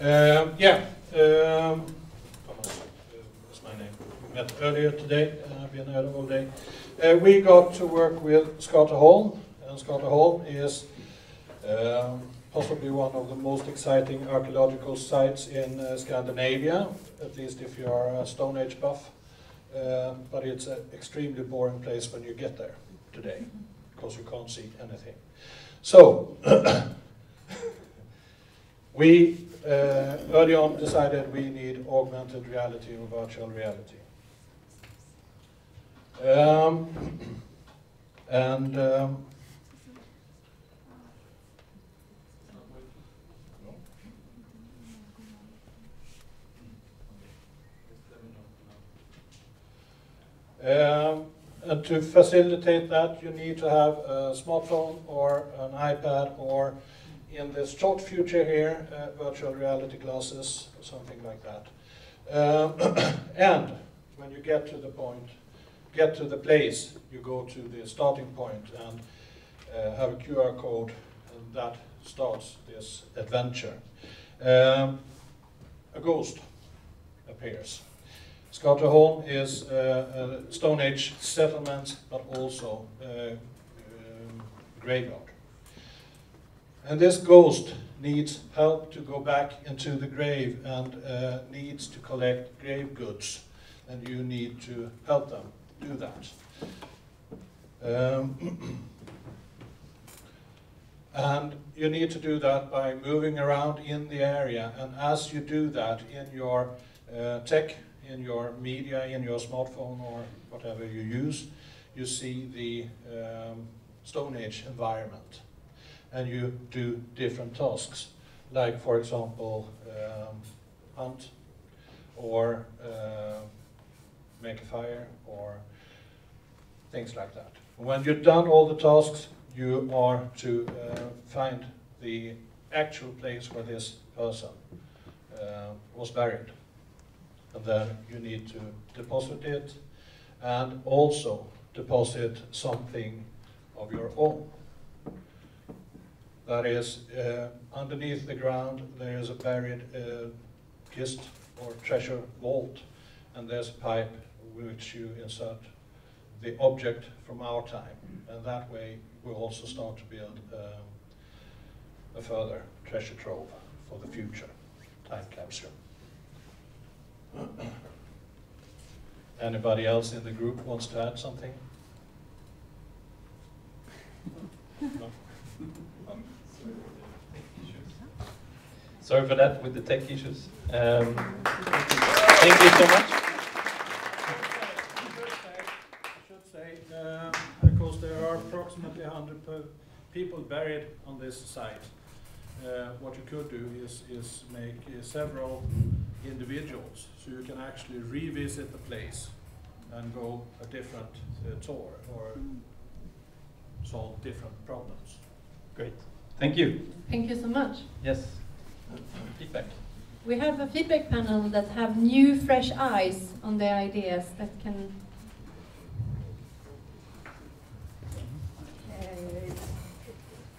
yeah, um, uh, is my name. We met earlier today, uh, I've been here all day. Uh, we got to work with Skateholm, and Skateholm is um, possibly one of the most exciting archaeological sites in uh, Scandinavia, at least if you are a Stone Age buff. Uh, but it's an extremely boring place when you get there today, because you can't see anything. So, we uh, early on decided we need augmented reality or virtual reality. Um, and um, Um, and to facilitate that, you need to have a smartphone or an iPad or in the short future here, uh, virtual reality glasses, or something like that. Um, and when you get to the point, get to the place, you go to the starting point and uh, have a QR code, and that starts this adventure. Um, a ghost appears. Skateholm is uh, a Stone Age settlement, but also a um, graveyard. And this ghost needs help to go back into the grave and uh, needs to collect grave goods, and you need to help them do that. Um, and you need to do that by moving around in the area, and as you do that in your uh, tech in your media, in your smartphone or whatever you use, you see the um, Stone Age environment. And you do different tasks, like for example, um, hunt or uh, make a fire or things like that. When you've done all the tasks, you are to uh, find the actual place where this person uh, was buried and then you need to deposit it and also deposit something of your own. That is, uh, underneath the ground there is a buried uh, kist or treasure vault and there's a pipe which you insert the object from our time and that way we'll also start to build um, a further treasure trove for the future time capsule. Anybody else in the group wants to add something? Sorry for that with the tech issues. Um, thank you so much. I should say, uh, because there are approximately 100 people buried on this site. Uh, what you could do is, is make uh, several individuals, so you can actually revisit the place and go a different uh, tour or solve different problems. Great. Thank you. Thank you so much. Yes. Feedback. We have a feedback panel that have new, fresh eyes on the ideas that can. Uh,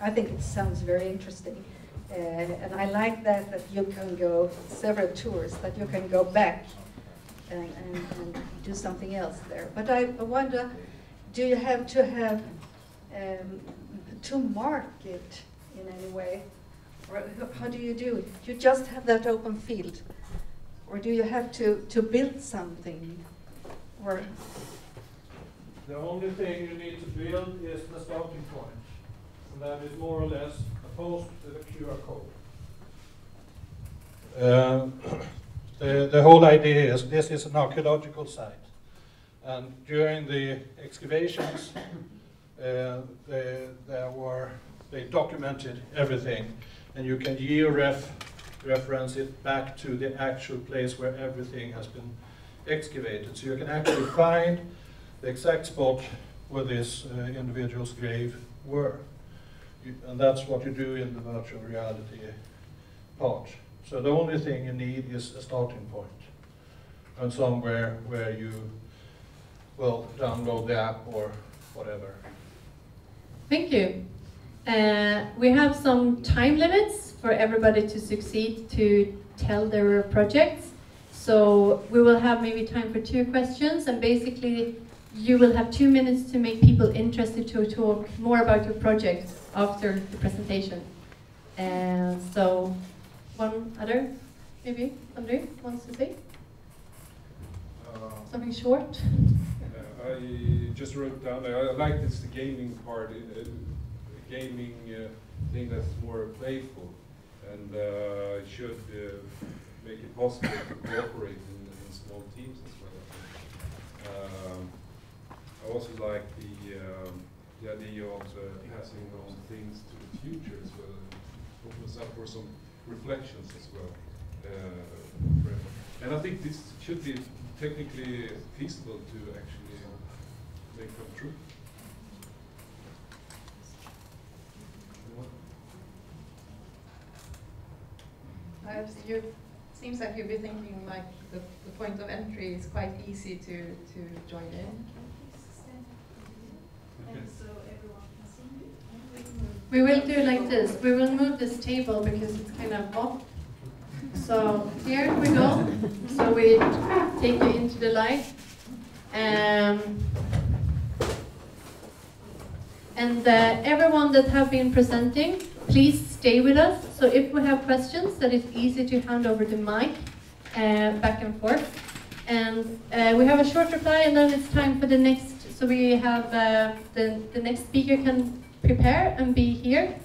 I think it sounds very interesting. Uh, and I like that, that you can go several tours, that you can go back and, and, and do something else there. But I wonder, do you have to have, um, to mark it in any way? Or how do you do it? You just have that open field? Or do you have to, to build something? Or The only thing you need to build is the starting point. And that is more or less opposed to the QR code. Uh, the, the whole idea is this is an archaeological site. And during the excavations, uh, they, there were, they documented everything. And you can georef reference it back to the actual place where everything has been excavated. So you can actually find the exact spot where this uh, individual's grave were. You, and that's what you do in the virtual reality part. So the only thing you need is a starting point and somewhere where you will download the app or whatever. Thank you. Uh, we have some time limits for everybody to succeed to tell their projects. So we will have maybe time for two questions, and basically you will have two minutes to make people interested to talk more about your project after the presentation. And so, one other, maybe Andre wants to say Uh, something short. Uh, I just wrote down, I I like this the gaming part, uh, uh, gaming uh, thing that's more playful, and uh, should uh, make it possible to cooperate in, in small teams as well. Um, I also like the um, the idea of uh, passing on things to the future as well. Opens up for some reflections as well. And I think this should be technically feasible to actually make come true. Uh, you, seems like you'll be thinking like the, the point of entry is quite easy to, to join in. Okay. We will do like this. We will move this table because it's kind of off. So here we go. So we take you into the light. Um, and uh, everyone that have been presenting, please stay with us. So if we have questions, that is easy to hand over the mic uh, back and forth. And uh, we have a short reply, and then it's time for the next. So we have uh, the the next speaker can prepare and be here.